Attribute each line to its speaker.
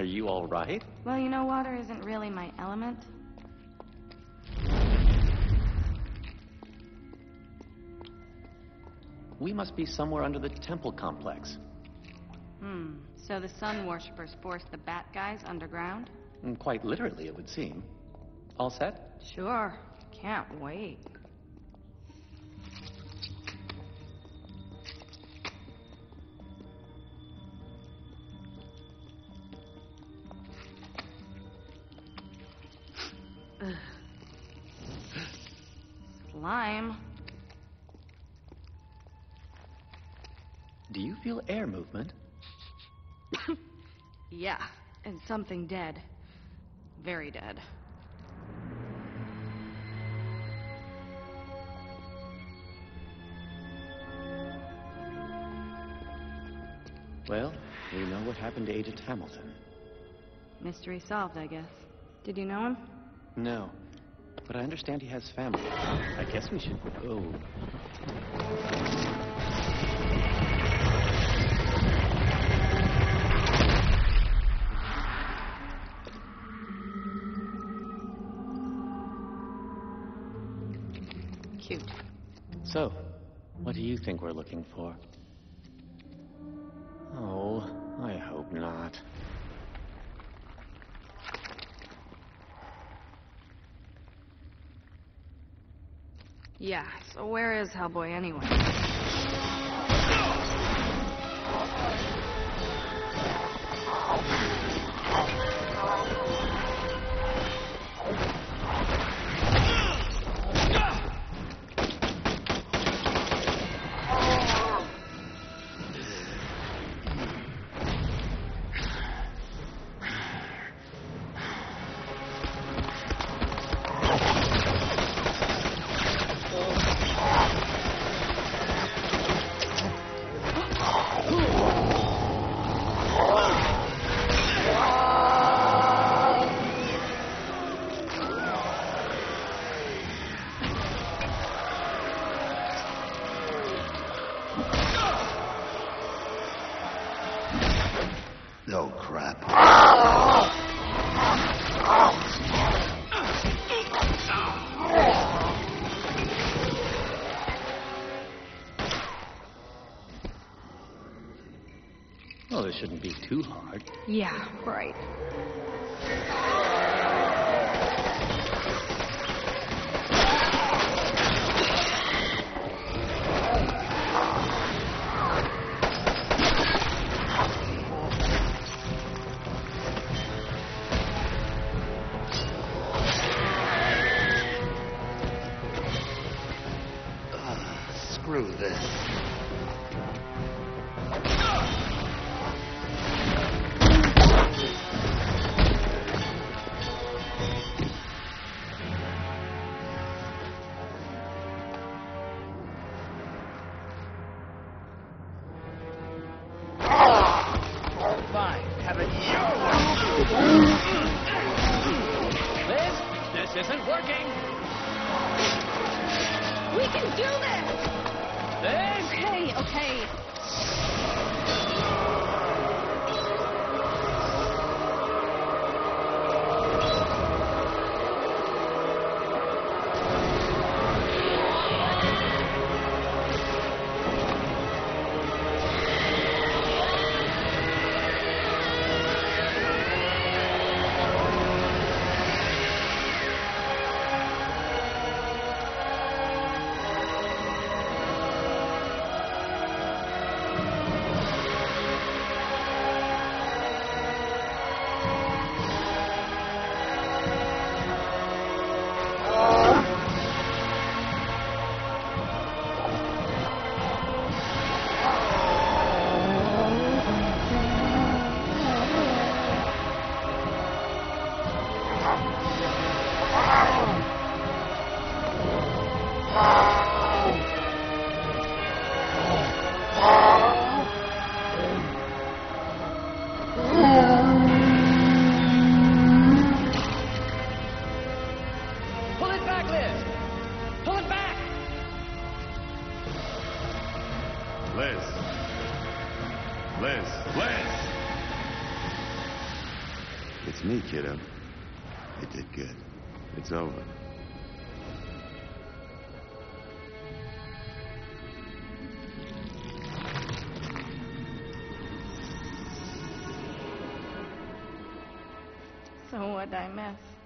Speaker 1: Are you all right?
Speaker 2: Well, you know, water isn't really my element.
Speaker 1: We must be somewhere under the temple complex.
Speaker 2: Hmm. So the sun worshippers forced the bat guys underground?
Speaker 1: And quite literally, it would seem. All set?
Speaker 2: Sure. Can't wait. Ugh. Slime.
Speaker 1: Do you feel air movement?
Speaker 2: Yeah, and something dead. Very dead.
Speaker 1: Well, we know what happened to Agent Hamilton.
Speaker 2: Mystery solved, I guess. Did you know him?
Speaker 1: No. But I understand he has family. I guess we should. Oh.
Speaker 2: Cute.
Speaker 1: So, what do you think we're looking for? Oh, I hope not.
Speaker 2: Yeah, so where is Hellboy anyway?
Speaker 3: No crap.
Speaker 1: Well, this shouldn't be too hard.
Speaker 2: Yeah, right.
Speaker 3: Screw this.
Speaker 4: Fine, have it. Liz, this isn't working.
Speaker 2: We can do this! Okay,
Speaker 5: Liz. Liz. Liz! It's me, kiddo.
Speaker 3: You did good.
Speaker 5: It's over.
Speaker 2: So what'd I miss?